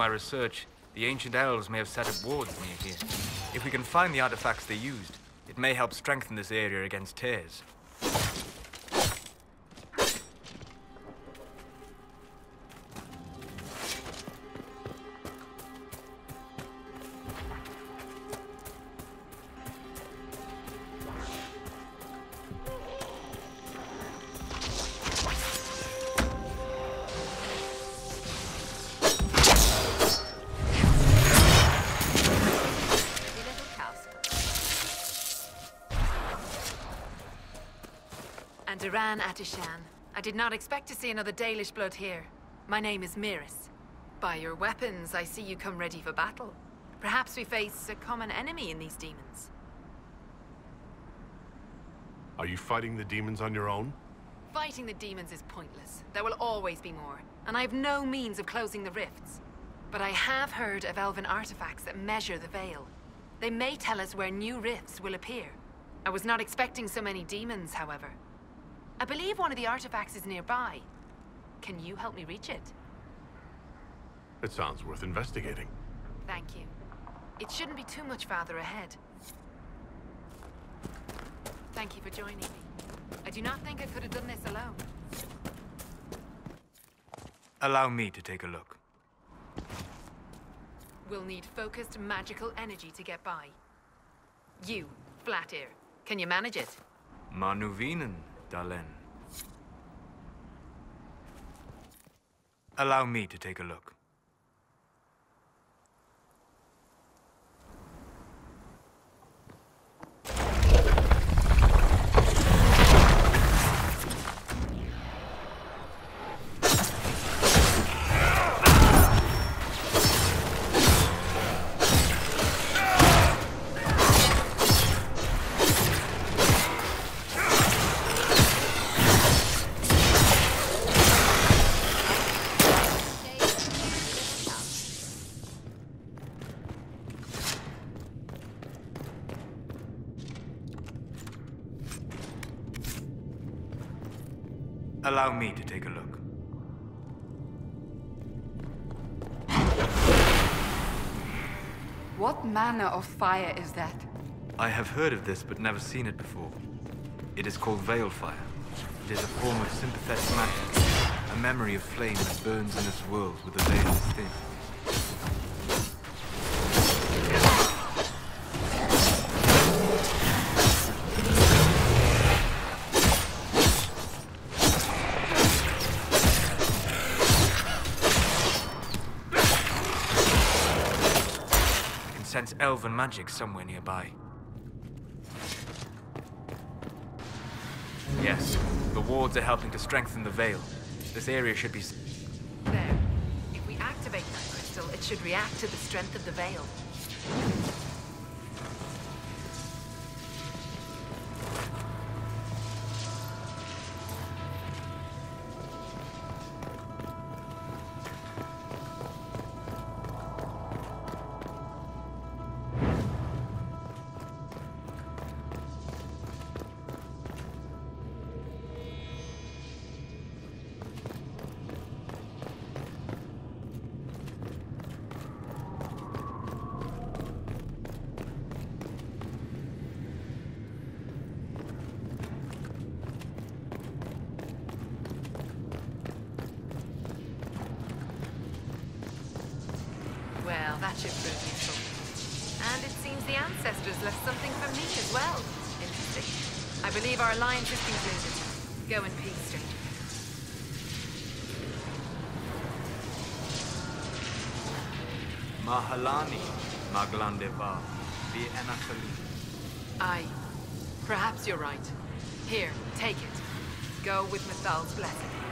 my research, the ancient elves may have set up wards near here. If we can find the artifacts they used, it may help strengthen this area against tears. Andaran atish'an. I did not expect to see another Dalish blood here. My name is Mihris. By your weapons, I see you come ready for battle. Perhaps we face a common enemy in these demons. Are you fighting the demons on your own? Fighting the demons is pointless. There will always be more, and I have no means of closing the rifts. But I have heard of elven artifacts that measure the veil. They may tell us where new rifts will appear. I was not expecting so many demons, however. I believe one of the artifacts is nearby. Can you help me reach it? It sounds worth investigating. Thank you. It shouldn't be too much farther ahead. Thank you for joining me. I do not think I could have done this alone. Allow me to take a look. We'll need focused magical energy to get by. You, Flatear, can you manage it? Ma nuvenin, Da'len. Allow me to take a look. Allow me to take a look. What manner of fire is that? I have heard of this, but never seen it before. It is called Veil Fire. It is a form of sympathetic magic, a memory of flame that burns in this world with a veil is thin. Sense elven magic somewhere nearby. Yes, the wards are helping to strengthen the veil. This area should be. There. If we activate that crystal, it should react to the strength of the veil. Well, that should prove useful. And it seems the ancestors left something for me as well. Interesting. I believe our alliance is concluded. Go in peace, stranger. Mahalani, Maglandeva, the Enakali. Aye. Perhaps you're right. Here, take it. Go with Mythal's blessing.